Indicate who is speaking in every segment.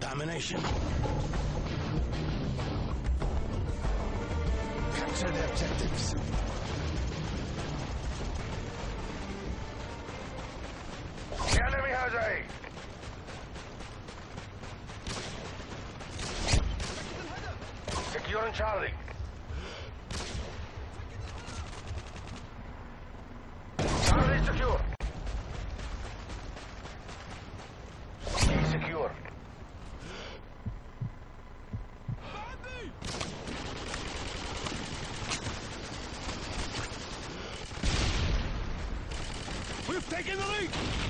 Speaker 1: Domination. Capture the objectives.
Speaker 2: The enemy A. Securing Charlie. Charlie secure. B secure.
Speaker 1: We've taken the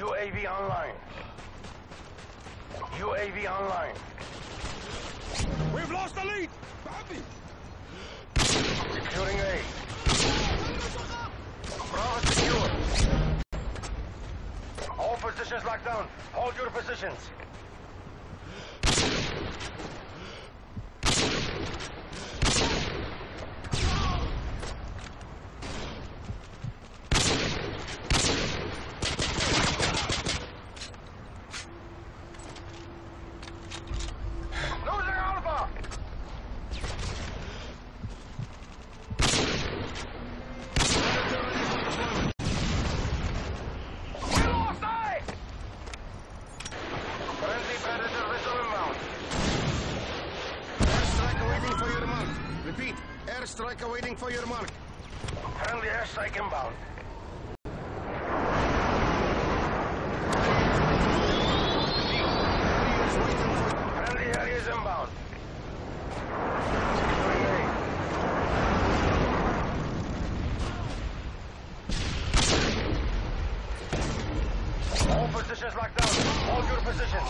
Speaker 2: UAV online. UAV online.
Speaker 1: We've lost the lead!
Speaker 3: Bobby!
Speaker 2: Securing A. Bravo secure. All positions locked down. Hold your positions.
Speaker 1: Awaiting for your mark.
Speaker 2: Friendly airstrike inbound. Friendly positions locked down. Hold your positions.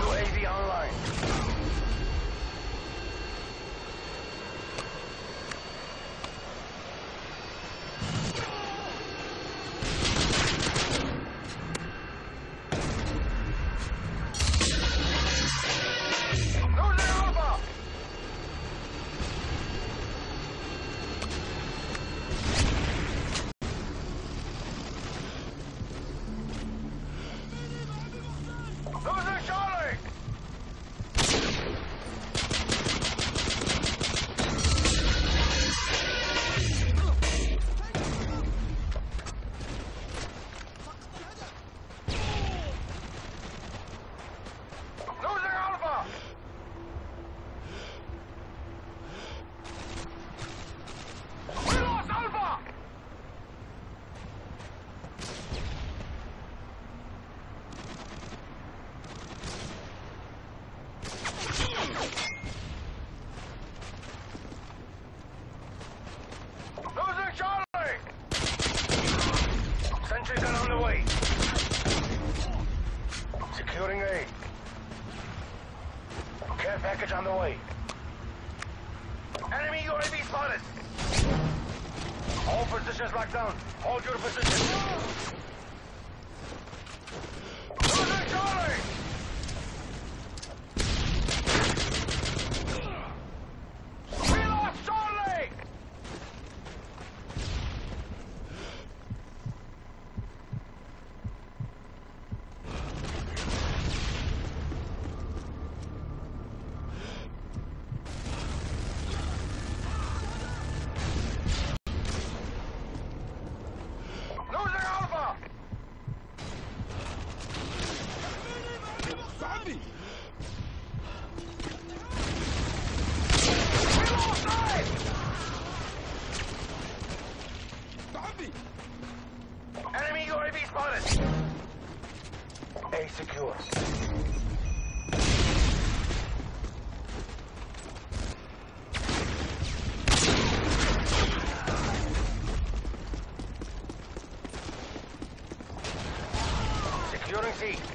Speaker 2: UAV online. Package on the way. Enemy UAV spotted. All positions locked down. Hold your position. Oh, Losing Charlie! Secure. Securing C.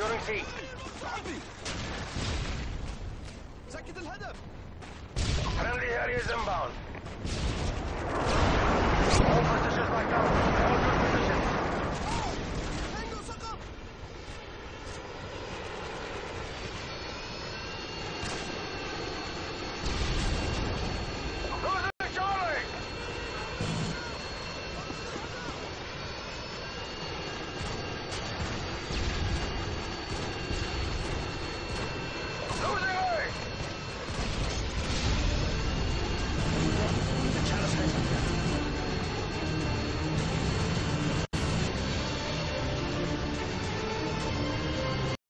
Speaker 2: Securing C.
Speaker 3: سكت الهدف.
Speaker 2: Friendly areas inbound. All positions back down.